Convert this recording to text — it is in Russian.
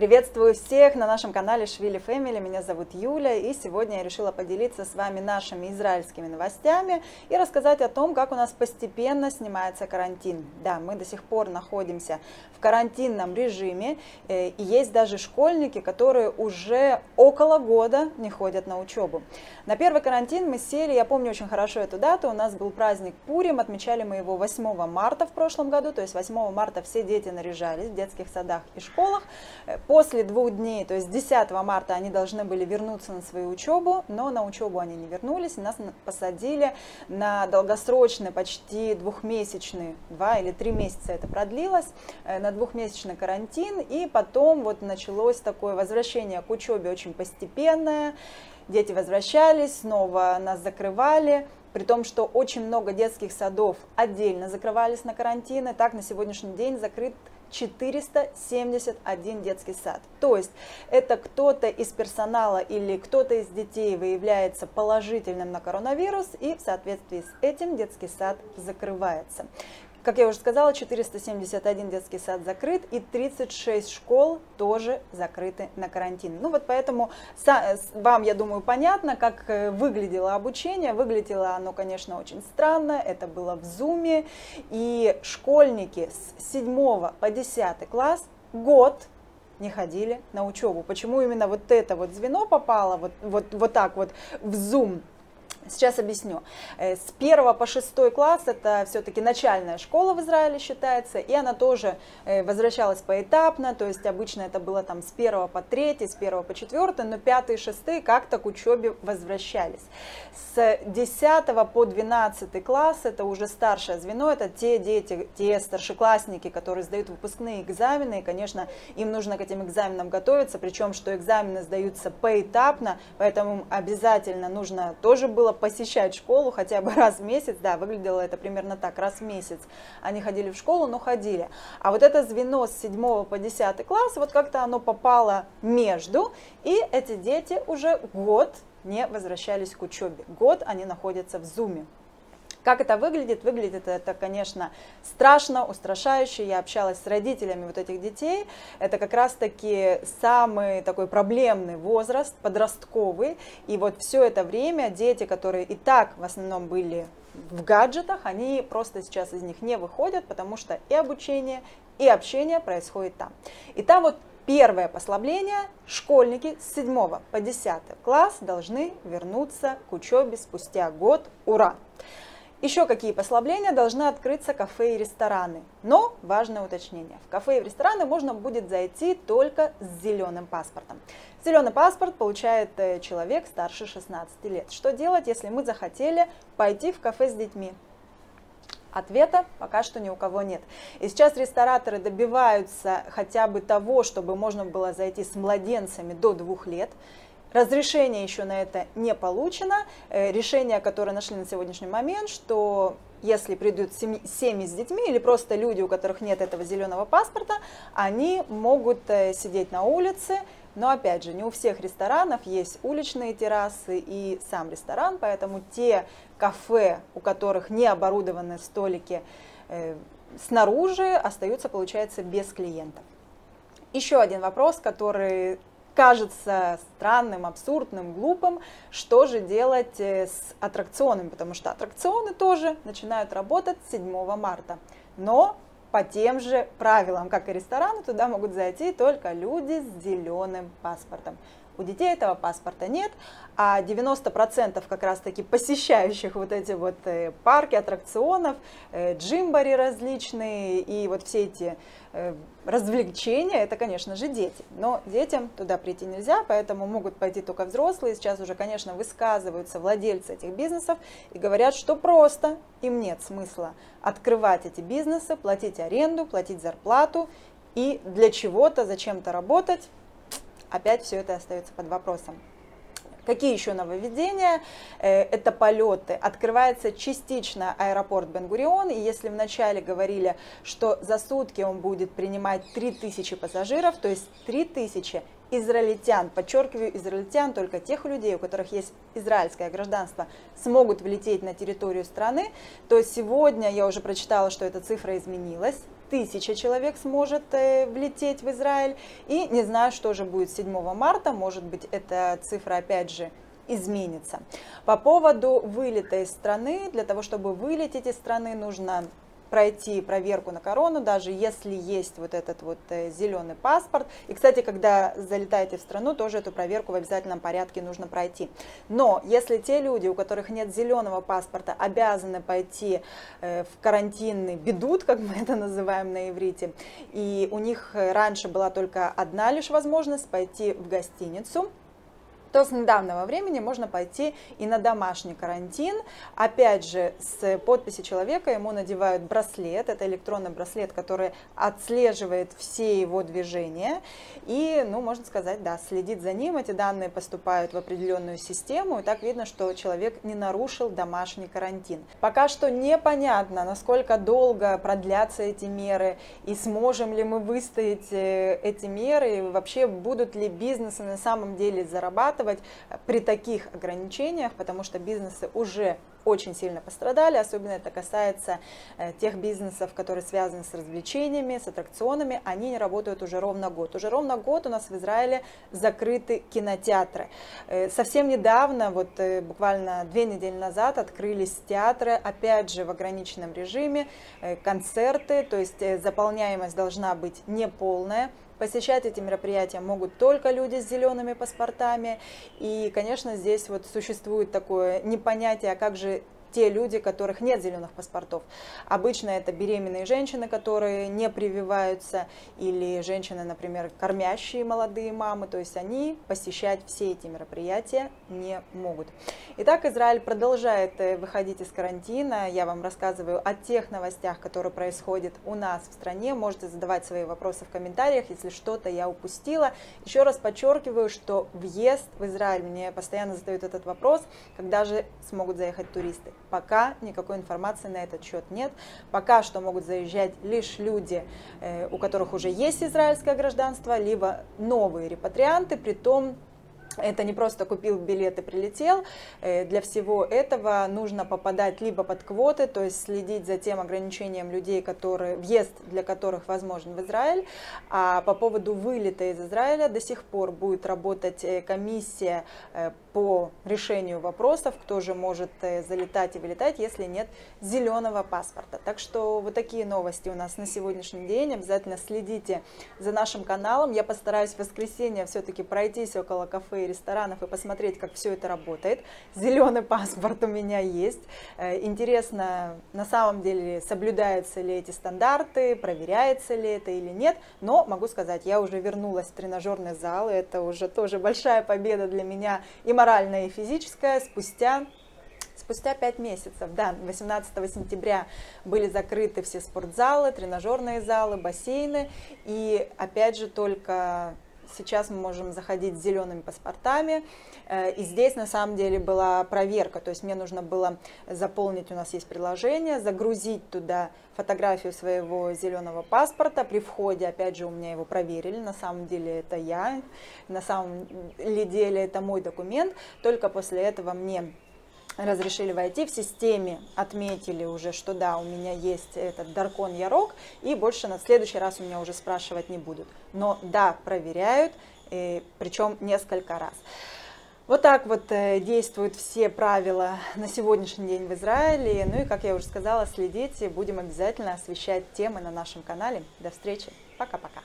Приветствую всех на нашем канале Швили Фэмили. Меня зовут Юля, и сегодня я решила поделиться с вами нашими израильскими новостями и рассказать о том, как у нас постепенно снимается карантин. Да, мы до сих пор находимся в карантинном режиме, э, и есть даже школьники, которые уже около года не ходят на учебу. На первый карантин мы сели, я помню очень хорошо эту дату, у нас был праздник Пурим, отмечали мы его 8 марта в прошлом году, то есть 8 марта все дети наряжались в детских садах и школах. После двух дней, то есть 10 марта, они должны были вернуться на свою учебу, но на учебу они не вернулись, и нас посадили на долгосрочный, почти двухмесячный, два или три месяца это продлилось, э, на двухмесячный карантин, и потом вот началось такое возвращение к учебе очень постепенное, дети возвращались, снова нас закрывали, при том, что очень много детских садов отдельно закрывались на карантины, так на сегодняшний день закрыт 471 детский сад. То есть это кто-то из персонала или кто-то из детей выявляется положительным на коронавирус, и в соответствии с этим детский сад закрывается. Как я уже сказала, 471 детский сад закрыт и 36 школ тоже закрыты на карантин. Ну вот поэтому вам, я думаю, понятно, как э, выглядело обучение. Выглядело оно, конечно, очень странно. Это было в Зуме. И школьники с 7 по 10 класс год не ходили на учебу. Почему именно вот это вот звено попало вот, вот, вот так вот в Zoom? Сейчас объясню. Э, с 1 по 6 класс это все-таки начальная школа в Израиле считается, и она тоже э, возвращалась поэтапно, то есть обычно это было там с 1 по 3, с 1 по 4, но 5 и 6 как-то к учебе возвращались. С 10 по 12 класс это уже старшее звено, это те дети, те старшеклассники, которые сдают выпускные экзамены, и, конечно, им нужно к этим экзаменам готовиться, причем, что экзамены сдаются поэтапно, поэтому обязательно нужно тоже было было посещать школу хотя бы раз в месяц, да, выглядело это примерно так, раз в месяц они ходили в школу, но ходили. А вот это звено с 7 по 10 класс, вот как-то оно попало между, и эти дети уже год не возвращались к учебе. Год они находятся в зуме. Как это выглядит? Выглядит это, конечно, страшно, устрашающе. Я общалась с родителями вот этих детей. Это как раз-таки самый такой проблемный возраст, подростковый. И вот все это время дети, которые и так в основном были в гаджетах, они просто сейчас из них не выходят, потому что и обучение, и общение происходит там. И там вот первое послабление, школьники с 7 по 10 класс должны вернуться к учебе спустя год. Ура! Еще какие послабления должны открыться кафе и рестораны. Но важное уточнение. В кафе и в рестораны можно будет зайти только с зеленым паспортом. Зеленый паспорт получает э, человек старше 16 лет. Что делать, если мы захотели пойти в кафе с детьми? Ответа пока что ни у кого нет. И сейчас рестораторы добиваются хотя бы того, чтобы можно было зайти с младенцами до двух лет. Разрешение еще на это не получено. Э, решение, которое нашли на сегодняшний момент, что если придут семьи с детьми или просто люди, у которых нет этого зеленого паспорта, они могут э, сидеть на улице. Но опять же, не у всех ресторанов есть уличные террасы и сам ресторан, поэтому те кафе, у которых не оборудованы столики э, снаружи, остаются, получается, без клиентов. Еще один вопрос, который кажется странным, абсурдным, глупым, что же делать э, с аттракционами, потому что аттракционы тоже начинают работать 7 марта. Но по тем же правилам, как и рестораны, туда могут зайти только люди с зеленым паспортом. У детей этого паспорта нет, а 90% как раз-таки посещающих вот эти вот э, парки аттракционов, э, джимбари различные и вот все эти э, развлечения, это, конечно же, дети. Но детям туда прийти нельзя, поэтому могут пойти только взрослые. Сейчас уже, конечно, высказываются владельцы этих бизнесов и говорят, что просто им нет смысла открывать эти бизнесы, платить аренду, платить зарплату и для чего-то, зачем-то работать, опять все это остается под вопросом. Какие еще нововведения? Э, это полеты. Открывается частично аэропорт Бенгурион. И если вначале говорили, что за сутки он будет принимать 3000 пассажиров, то есть 3000 израильтян, подчеркиваю, израильтян, только тех людей, у которых есть израильское гражданство, смогут влететь на территорию страны, то сегодня я уже прочитала, что эта цифра изменилась. Тысяча человек сможет э, влететь в Израиль. И не знаю, что же будет 7 марта, может быть, эта цифра опять же изменится. По поводу вылета из страны, для того, чтобы вылететь из страны, нужно пройти проверку на корону, даже если есть вот этот вот э, зеленый паспорт. И, кстати, когда залетаете в страну, тоже эту проверку в обязательном порядке нужно пройти. Но если те люди, у которых нет зеленого паспорта, обязаны пойти э, в карантинный бедут, как мы это называем на иврите, и у них раньше была только одна лишь возможность пойти в гостиницу, то с недавнего времени можно пойти и на домашний карантин. Опять же, с подписи человека ему надевают браслет, это электронный браслет, который отслеживает все его движения и, ну, можно сказать, да, следит за ним. Эти данные поступают в определенную систему, и так видно, что человек не нарушил домашний карантин. Пока что непонятно, насколько долго продлятся эти меры и сможем ли мы выстоять э, эти меры, и вообще будут ли бизнесы на самом деле зарабатывать зарабатывать при таких ограничениях, потому что бизнесы уже очень сильно пострадали, особенно это касается э, тех бизнесов, которые связаны с развлечениями, с аттракционами, они не работают уже ровно год. Уже ровно год у нас в Израиле закрыты кинотеатры. Э, совсем недавно, вот э, буквально две недели назад, открылись театры, опять же в ограниченном режиме, концерты, то есть заполняемость должна быть неполная, Посещать эти мероприятия могут только люди с зелеными паспортами. И, конечно, здесь вот существует такое непонятие, а как же те люди, которых нет зеленых паспортов. Обычно это беременные женщины, которые не прививаются, или женщины, например, кормящие молодые мамы, то есть они посещать все эти мероприятия не могут. Итак, Израиль продолжает э, выходить из карантина. Я вам рассказываю о тех новостях, которые происходят у нас в стране. Можете задавать свои вопросы в комментариях, если что-то я упустила. Еще раз подчеркиваю, что въезд в Израиль, мне постоянно задают этот вопрос, когда же смогут заехать туристы. Пока никакой информации на этот счет нет. Пока что могут заезжать лишь люди, э, у которых уже есть израильское гражданство, либо новые репатрианты, при том это не просто купил билет и прилетел. Э, для всего этого нужно попадать либо под квоты, то есть следить за тем ограничением людей, которые, въезд для которых возможен в Израиль. А по поводу вылета из Израиля до сих пор будет работать э, комиссия э, по решению вопросов, кто же может залетать и вылетать, если нет зеленого паспорта. Так что вот такие новости у нас на сегодняшний день. Обязательно следите за нашим каналом. Я постараюсь в воскресенье все-таки пройтись около кафе ресторанов и посмотреть, как все это работает. Зеленый паспорт у меня есть. Э, интересно, на самом деле, соблюдаются ли эти стандарты, проверяется ли это или нет. Но могу сказать, я уже вернулась в тренажерный зал. Это уже тоже большая победа для меня и моральная, и физическая. Спустя спустя 5 месяцев, да, 18 сентября были закрыты все спортзалы, тренажерные залы, бассейны, и опять же только Сейчас мы можем заходить с зелеными паспортами. Э, и здесь на самом деле была проверка. То есть мне нужно было заполнить, у нас есть приложение, загрузить туда фотографию своего зеленого паспорта. При входе, опять же, у меня его проверили. На самом деле это я, на самом деле это мой документ. Только после этого мне разрешили войти, в системе отметили уже, что да, у меня есть этот Даркон Ярок, и больше на следующий раз у меня уже спрашивать не будут. Но да, проверяют, и, причем несколько раз. Вот так вот э, действуют все правила на сегодняшний день в Израиле. Ну и, как я уже сказала, следите, будем обязательно освещать темы на нашем канале. До встречи. Пока-пока.